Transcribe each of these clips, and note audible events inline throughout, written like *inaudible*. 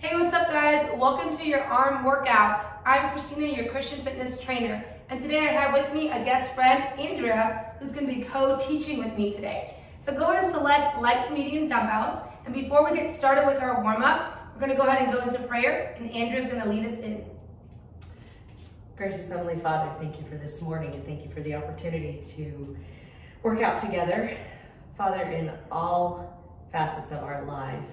Hey, what's up guys? Welcome to your arm workout. I'm Cristina, your Christian fitness trainer. And today I have with me a guest friend, Andrea, who's gonna be co-teaching with me today. So go ahead and select light to medium dumbbells. And before we get started with our warm up, we're gonna go ahead and go into prayer and Andrea's gonna lead us in. Gracious Heavenly Father, thank you for this morning and thank you for the opportunity to work out together. Father, in all facets of our life,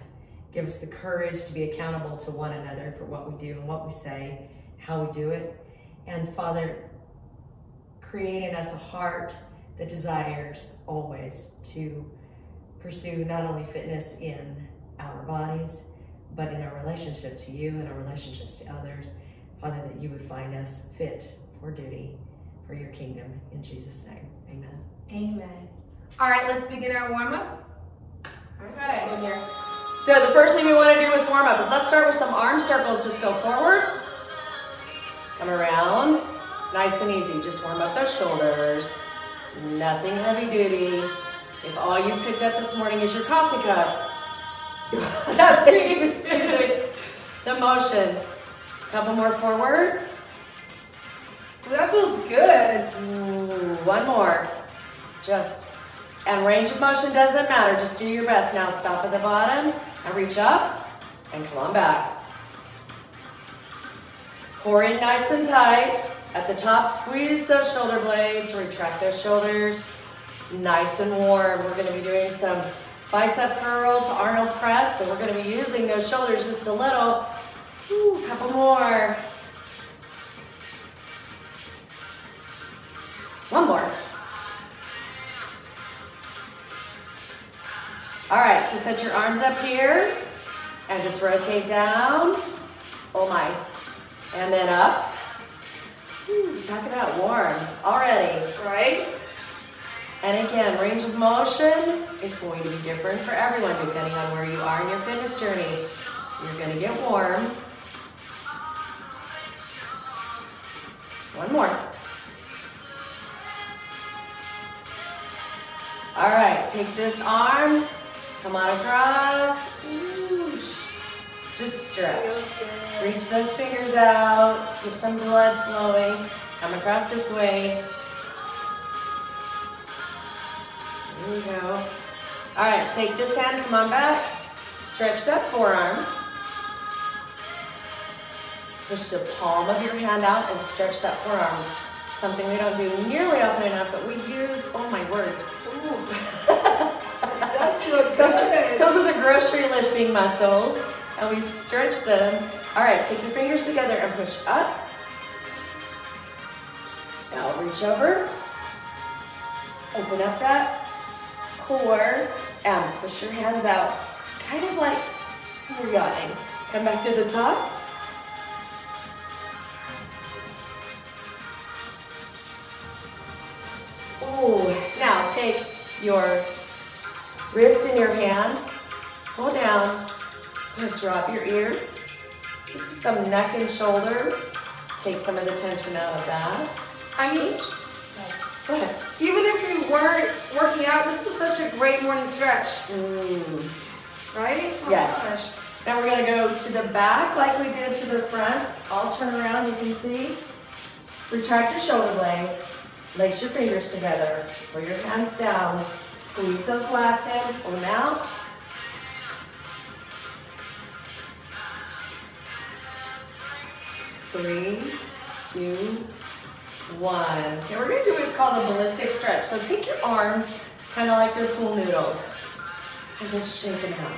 give us the courage to be accountable to one another for what we do and what we say, how we do it. And Father, create in us a heart that desires always to pursue not only fitness in our bodies, but in our relationship to you and our relationships to others. Father, that you would find us fit for duty for your kingdom. In Jesus' name, amen. Amen. All right, let's begin our warm up. All right. So the first thing we want to do with warm up is let's start with some arm circles. Just go forward, come around, nice and easy. Just warm up those shoulders. Nothing heavy duty. If all you've picked up this morning is your coffee cup, *laughs* that's just do the, the motion. Couple more forward. That feels good. Ooh, one more. Just, and range of motion doesn't matter. Just do your best. Now stop at the bottom reach up and come on back. Core in nice and tight. At the top, squeeze those shoulder blades, retract those shoulders. Nice and warm. We're gonna be doing some bicep curl to Arnold press. So we're gonna be using those shoulders just a little. Ooh, couple more. One more. All right, so set your arms up here and just rotate down. Oh my. And then up. Ooh, talk about warm already. Right? And again, range of motion is going to be different for everyone depending on where you are in your fitness journey. You're gonna get warm. One more. All right, take this arm, come on across. Just stretch. Reach those fingers out, get some blood flowing. Come across this way. There we go. All right, take this hand, come on back. Stretch that forearm. Push the palm of your hand out and stretch that forearm. Something we don't do nearly often enough, but we use, oh my word. *laughs* Those are, those are the grocery lifting muscles, and we stretch them. All right, take your fingers together and push up. Now reach over. Open up that core and push your hands out, kind of like you're yawning. Come back to the top. Ooh, now take your wrist in your hand, pull down, and drop your ear. This is some neck and shoulder. Take some of the tension out of that. I mean, Go ahead. even if you weren't working out, this is such a great morning stretch, Mm. right? Oh Yes. gosh. Now we're gonna go to the back like we did to the front. I'll turn around, you can see. Retract your shoulder blades. Lace your fingers together. Pull your hands down. Squeeze those lats in, pull them out. Three, two, one. Okay, we're gonna do what's called a ballistic stretch. So take your arms, kind of like they're pool noodles, and just shake them out.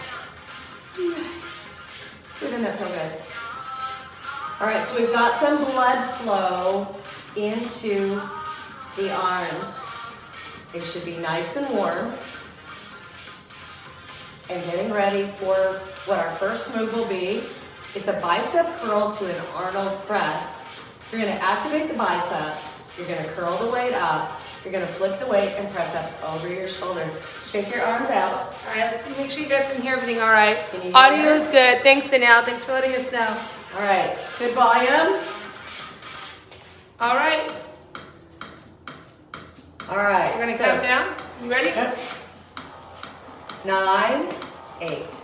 Nice. Doesn't that feel good? All right, so we've got some blood flow into the arms. They should be nice and warm. And getting ready for what our first move will be. It's a bicep curl to an Arnold press. You're gonna activate the bicep. You're gonna curl the weight up. You're gonna flip the weight and press up over your shoulder. Shake your arms out. All right, let's see, make sure you guys can hear everything all right. Can you hear Audio is good. Thanks, Danielle. Thanks for letting us know. All right, good volume. All right, All right. we're gonna so- count down. You ready? Nine, eight,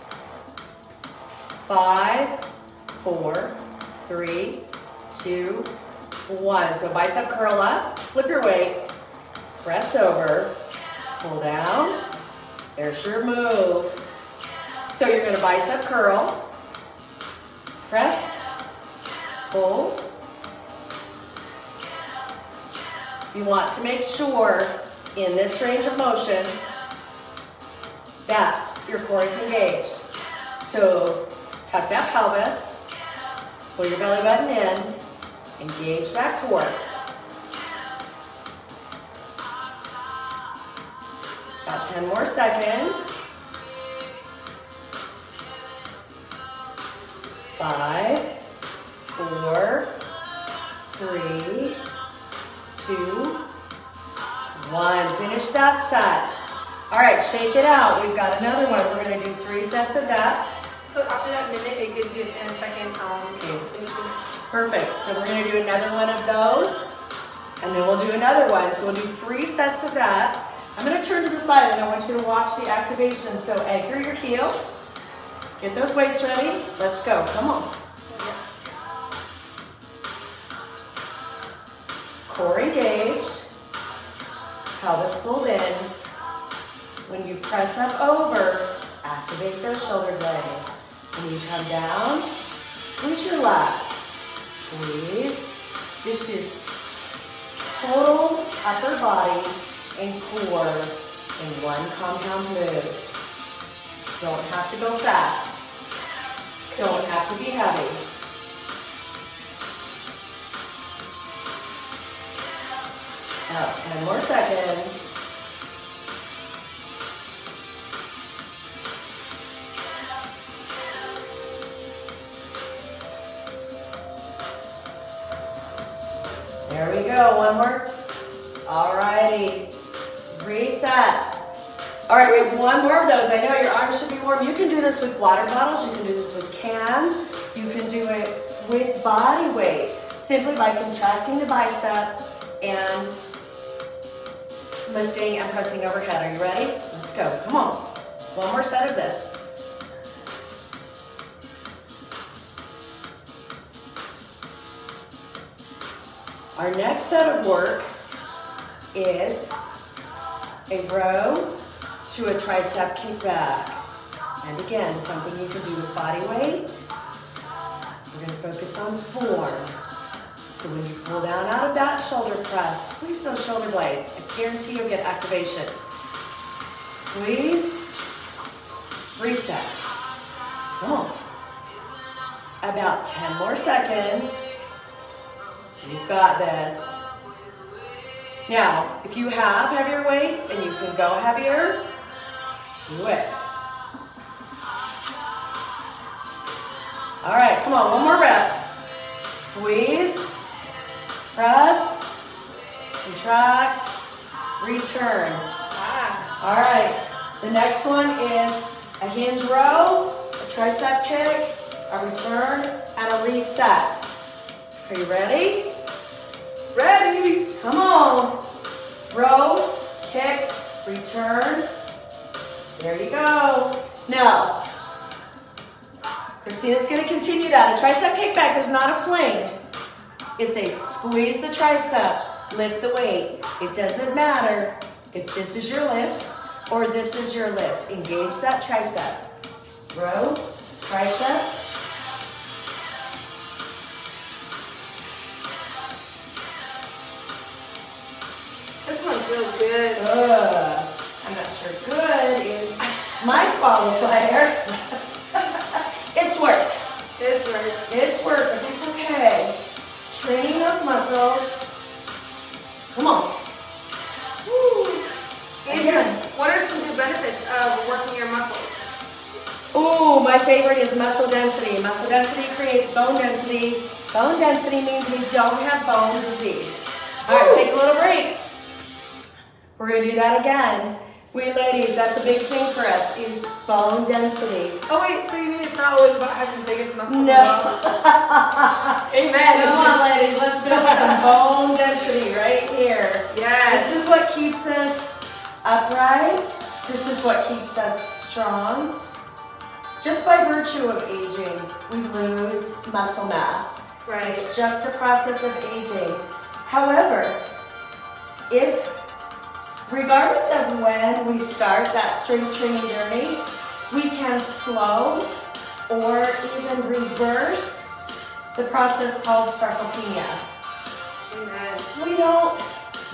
five, four, three, two, one. So bicep curl up, flip your weights, press over, pull down. There's your move. So you're gonna bicep curl, press, pull. You want to make sure in this range of motion that your core is engaged. So tuck that pelvis, pull your belly button in, engage that core. About 10 more seconds. Five, four, three, two, one. Finish that set. All right, shake it out. We've got another one. We're gonna do three sets of that. So after that minute, it gives you a 10 second um, Perfect. So we're gonna do another one of those, and then we'll do another one. So we'll do three sets of that. I'm gonna turn to the side and I want you to watch the activation. So anchor your heels. Get those weights ready. Let's go. Come on. Core engaged. Pelvis pulled in. When you press up over, activate those shoulder blades. When you come down, squeeze your lats. Squeeze. This is total upper body and core in one compound move. Don't have to go fast. Don't have to be heavy. Now, 10 more seconds. There we go, one more. All righty, reset. All right, we have one more of those. I know your arms should be warm. You can do this with water bottles. You can do this with cans. You can do it with body weight, simply by contracting the bicep and lifting and pressing overhead. Are you ready? Let's go, come on. One more set of this. Our next set of work is a row to a tricep kickback. And again, something you can do with body weight. We're gonna focus on form. So when you pull down out of that shoulder press, squeeze those shoulder blades. I guarantee you'll get activation. Squeeze, reset. Come on. About 10 more seconds. You've got this. Now, if you have heavier weights and you can go heavier, do it. All right, come on, one more rep. Squeeze, press, contract, return. Ah. All right, the next one is a hinge row, a tricep kick, a return, and a reset. Are you ready? Ready? Come on. Row, kick, return. There you go. Now, Cristina's gonna continue that. A tricep kickback is not a fling. It's a squeeze the tricep, lift the weight. It doesn't matter if this is your lift or this is your lift. Engage that tricep. Row, tricep, This one feels good. I'm not sure good is my qualifier. *laughs* it's work. It's work. It's work, but it's okay. Training those muscles. Come on. Woo. Andrea, what are some good benefits of working your muscles? Ooh, my favorite is muscle density. Muscle density creates bone density. Bone density means we don't have bone disease. All right, take a little break. We're gonna do that again. We ladies, that's a big thing for us, is bone density. Oh wait, so you mean it's not always about having the biggest muscle? No. *laughs* *laughs* Amen. Come on, ladies, let's build some *laughs* bone density right here. Yes. This is what keeps us upright. This is what keeps us strong. Just by virtue of aging, we lose muscle mass. Right. It's just a process of aging. However, if, regardless of when we start that strength training journey, we can slow or even reverse the process called sarcopenia. We don't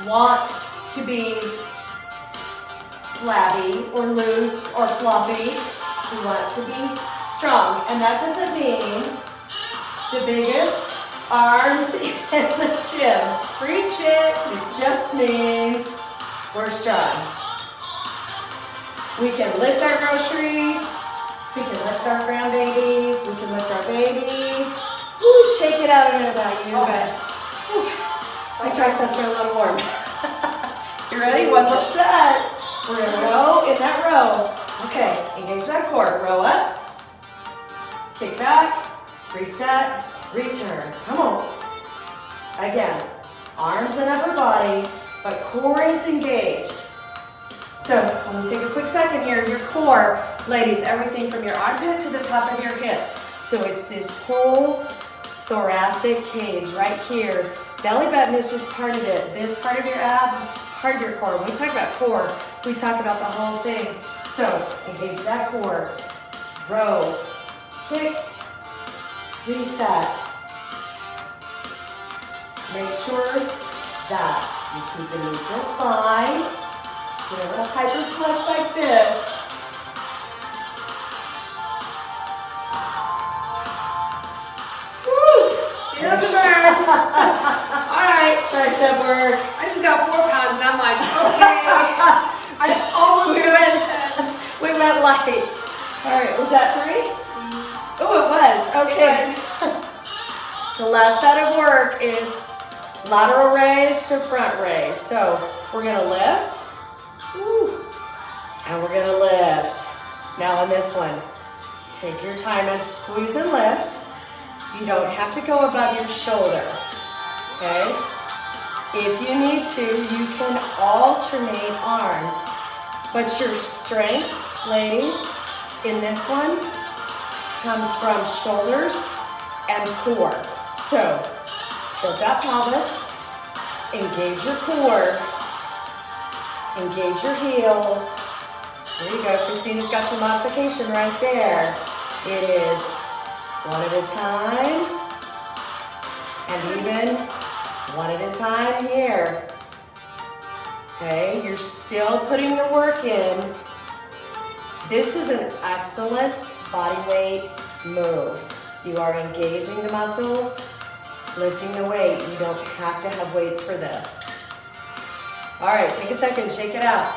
want to be flabby or loose or floppy. We want to be strong. And that doesn't mean the biggest arms *laughs* in the gym. Preach it. It just means we're strong. We can lift our groceries. We can lift our grandbabies. We can lift our babies. Woo, shake it out. I don't know about you, but whew, my triceps are a little warm. *laughs* you ready? One more set. We're gonna row in that row. Okay, engage that core. Row up. Kick back. Reset. Return. Come on. Again, arms and upper body, but core is engaged. So I'm gonna take a quick second here. Your core, ladies, everything from your armpit to the top of your hip. So it's this whole thoracic cage right here. Belly button is just part of it. This part of your abs is just part of your core. When we talk about core, we talk about the whole thing. So engage that core. Row, kick, reset. Make sure that you keep the neutral spine. Don't want to hyperflex like this. Feel the. All right. Tricep work. I just got four pounds and I'm like, okay. *laughs* I almost We went-. *laughs* We went light. All right, was that three? Mm-hmm. Oh, it was. Okay. *laughs* The last set of work is lateral raise to front raise. So we're gonna lift. Woo. And we're gonna lift. Now on this one, take your time and squeeze and lift. You don't have to go above your shoulder. Okay? If you need to, you can alternate arms. But your strength, ladies, in this one comes from shoulders and core. So, tilt that pelvis, engage your core, engage your heels. There you go. Cristina's got your modification right there. It is one at a time, and even one at a time here. Okay, you're still putting the work in. This is an excellent body weight move. You are engaging the muscles, lifting the weight. You don't have to have weights for this. All right, take a second, shake it out.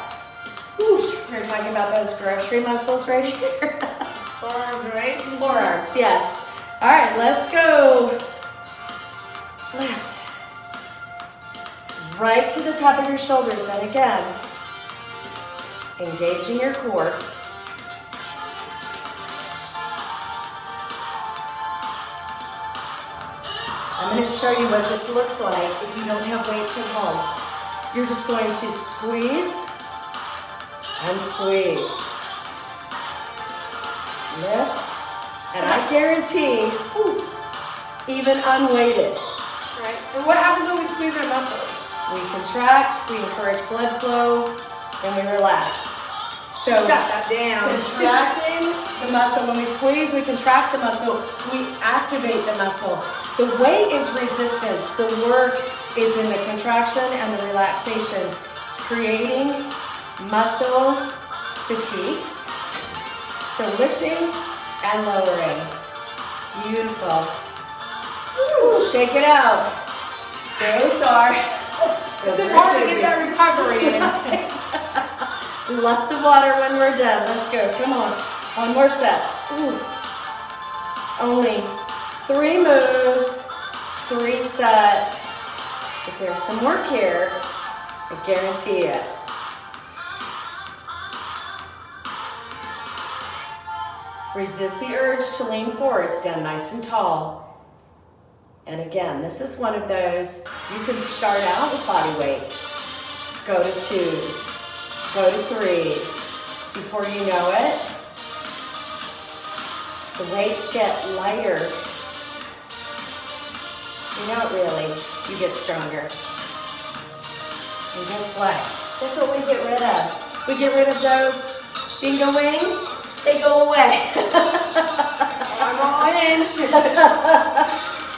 Whoosh, we're talking about those grocery muscles right *laughs* here. Forearms, right? Forearms, yes. All right, let's go. Left. Right to the top of your shoulders, then again. Engaging your core. I'm going to show you what this looks like if you don't have weights at home. You're just going to squeeze and squeeze. Lift. And I guarantee, whew, even unweighted, Right. And what happens when we squeeze our muscles? we contract, we encourage blood flow, and we relax. So Got that down. contracting the muscle, when we squeeze, we contract the muscle, we activate the muscle. The weight is resistance. The work is in the contraction and the relaxation. It's creating muscle fatigue. So lifting and lowering. Beautiful. Woo, shake it out. Those are. *laughs* It's those important to get that recovery in. *laughs* Lots of water when we're done. Let's go. Come on. One more set. Ooh. Only three moves, three sets. If there's some work here, I guarantee it. Resist the urge to lean forward. Stand nice and tall. And again, this is one of those, you can start out with body weight. Go to twos, go to threes. Before you know it, the weights get lighter not really. You get stronger. And guess what? Guess what we get rid of? We get rid of those bingo wings. They go away. I'm all in.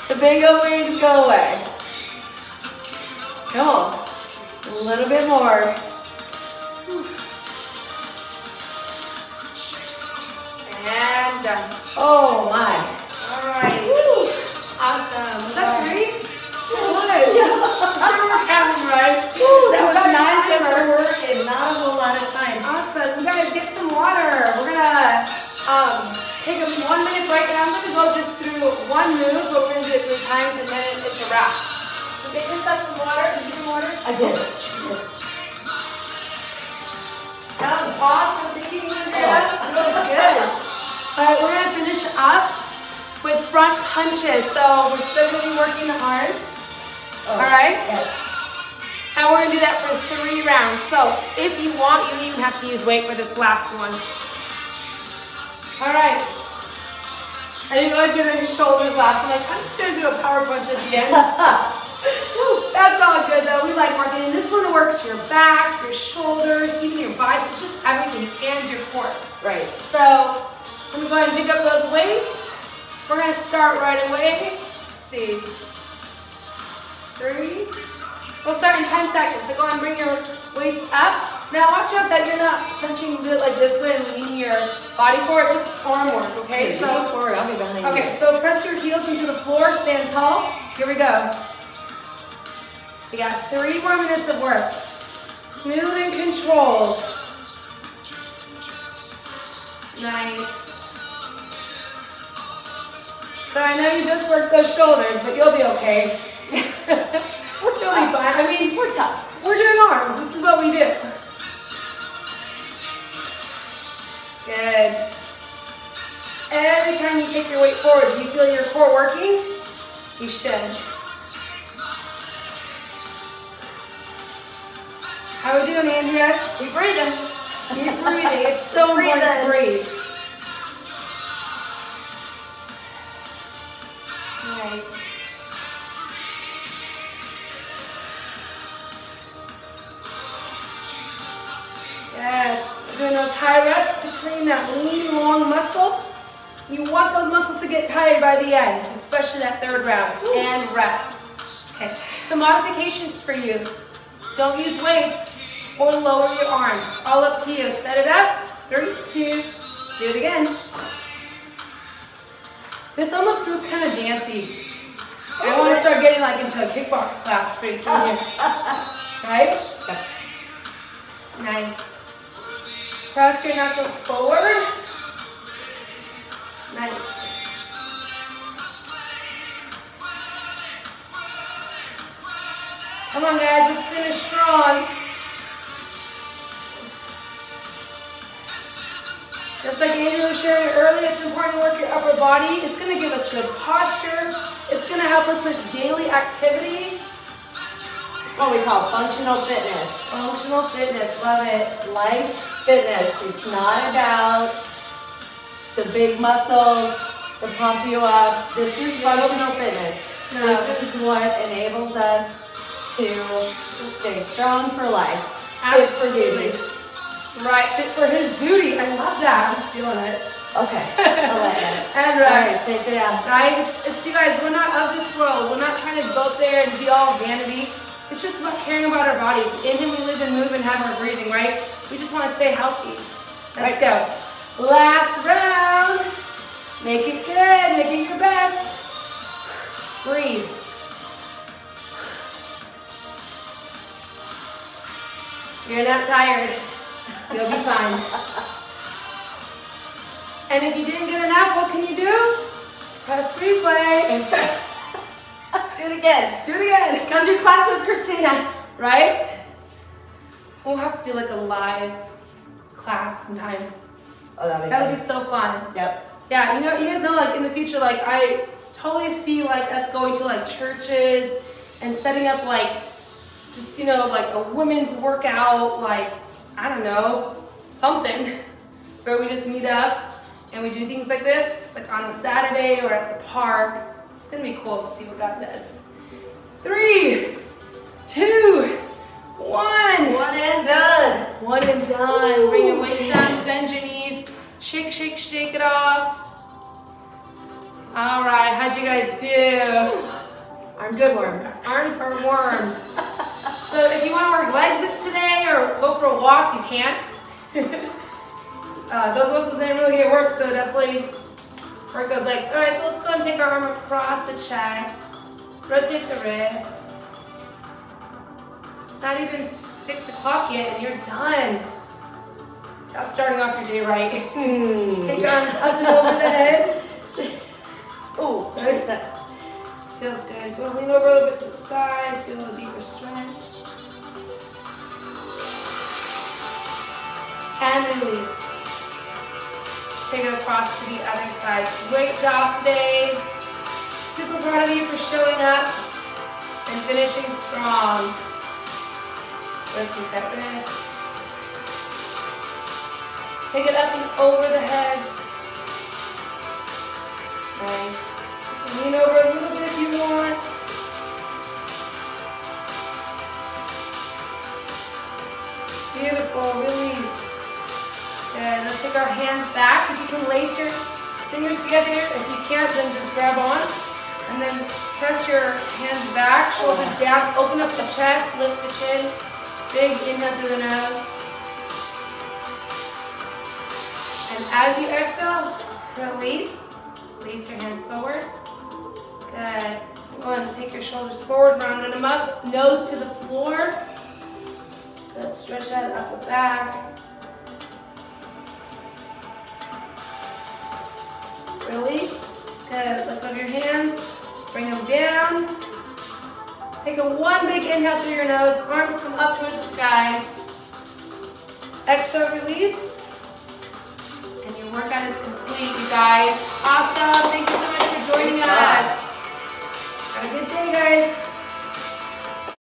the bingo wings go away. Come on. A little bit more. And done. Oh right? Woo, that was nine sets of work and not a whole lot of time. Awesome. You guys get some water. We're gonna um, take a one minute break and I'm gonna go just through one move, but we're gonna do it three times and then it's a wrap. So get yourself some water. Did you get water? I did. That was awesome. Thank you, Andrea. Oh. That was good. All right, we're gonna finish up with front punches. So we're still gonna be working the arms. Oh, All right. Yes. And we're gonna do that for three rounds. So if you want, you don't even have to use weight for this last one. All right. I didn't realize you were doing shoulders last. I'm like, I'm just gonna do a power punch at the end. *laughs* That's all good though. We like working. And this one works your back, your shoulders, even your biceps, just everything, and your core. Right. So I'm gonna go ahead and pick up those weights. We're gonna start right away. Let's see. Three. We'll start in 10 seconds. So go ahead and bring your waist up. Now watch out that you're not punching it like this way and leaning your body forward. Just arm work, okay? Here, So forward. I'll be behind you. Okay, so press your heels into the floor, stand tall. Here we go. We got three more minutes of work. Smooth and controlled. Nice. So I know you just worked those shoulders, but you'll be okay. *laughs* We're You'll fine. I mean, we're tough. We're doing arms. This is what we do. Good. Every time you take your weight forward, do you feel your core working? You should. How are we doing, Andrea? Keep breathing. Keep breathing. It's *laughs* so important to breathe. Tired by the end, especially that third round, and rest. Okay, some modifications for you. Don't use weights or lower your arms. All up to you. Set it up. Three, two, do it again. This almost feels kind of dancey. I want to start getting like into a kickbox class pretty soon here. Right? Nice. Press your knuckles forward. Nice. Come on guys, let's finish strong. Just like Andrea was sharing earlier, it's important to work your upper body. It's gonna give us good posture. It's gonna help us with daily activity. It's what we call functional fitness. Functional fitness, love it. Life fitness. It's not about the big muscles, the pump you up. This is functional fitness. This is what enables us to stay strong for life. Fit for duty. Right, fit for his duty. I love that. I'm stealing it. Okay, I'll let you. And uh, All right, shake it out. Right? It's, it's, you guys, we're not of this world. We're not trying to go there and be all vanity. It's just about caring about our bodies. In Him we live and move and have our breathing, right? We just want to stay healthy. Let's Right. go. Last round. Make it good. Make it your best. Breathe. You're not tired. You'll be fine. And if you didn't get enough, what can you do? Press replay. Do it again. Do it again. Come to class with Cristina. Right? We'll have to do like a live class sometime. Oh, that'll be That'll be so fun. Yep. Yeah, you know, you guys know, like in the future, like I totally see like us going to like churches and setting up like just you know like a women's workout, like I don't know, something *laughs* where we just meet up and we do things like this, like on a Saturday or at the park. It's gonna be cool to see what God does. three, two, one. One and done. One and done. Bring your weight down, bend your knees. Shake, shake, shake it off. All right, how'd you guys do? Arms Good. are warm. Arms are warm. *laughs* so if you want to work legs today or go for a walk, you can. *laughs* uh, those muscles didn't really get work, so definitely work those legs. All right, so let's go and take our arm across the chest. Rotate the wrist. It's not even six o'clock yet, and you're done. That's starting off your day right. *laughs* Take your arms up and over the head. *laughs* Oh, triceps. Feels good. Go lean over a little bit to the side. Feel a deeper stretch. And release. Take it across to the other side. Great job today. Super proud of you for showing up and finishing strong. Rotate that wrist. Take it up and over the head. Nice. Lean over a little bit if you want. Beautiful, release. Let's take our hands back. If you can lace your fingers together, if you can't, then just grab on. And then press your hands back, shoulders down, open up the chest, lift the chin. Big inhale through the nose. And as you exhale, release. Release your hands forward. Good. Go ahead and take your shoulders forward, rounding them up. Nose to the floor. Good. Stretch that upper back. Release. Good. Lift up your hands. Bring them down. Take a one big inhale through your nose. Arms come up towards the sky. Exhale, release. And your workout is complete, you guys. Awesome. Thank you so much for joining us. Have a good day, guys.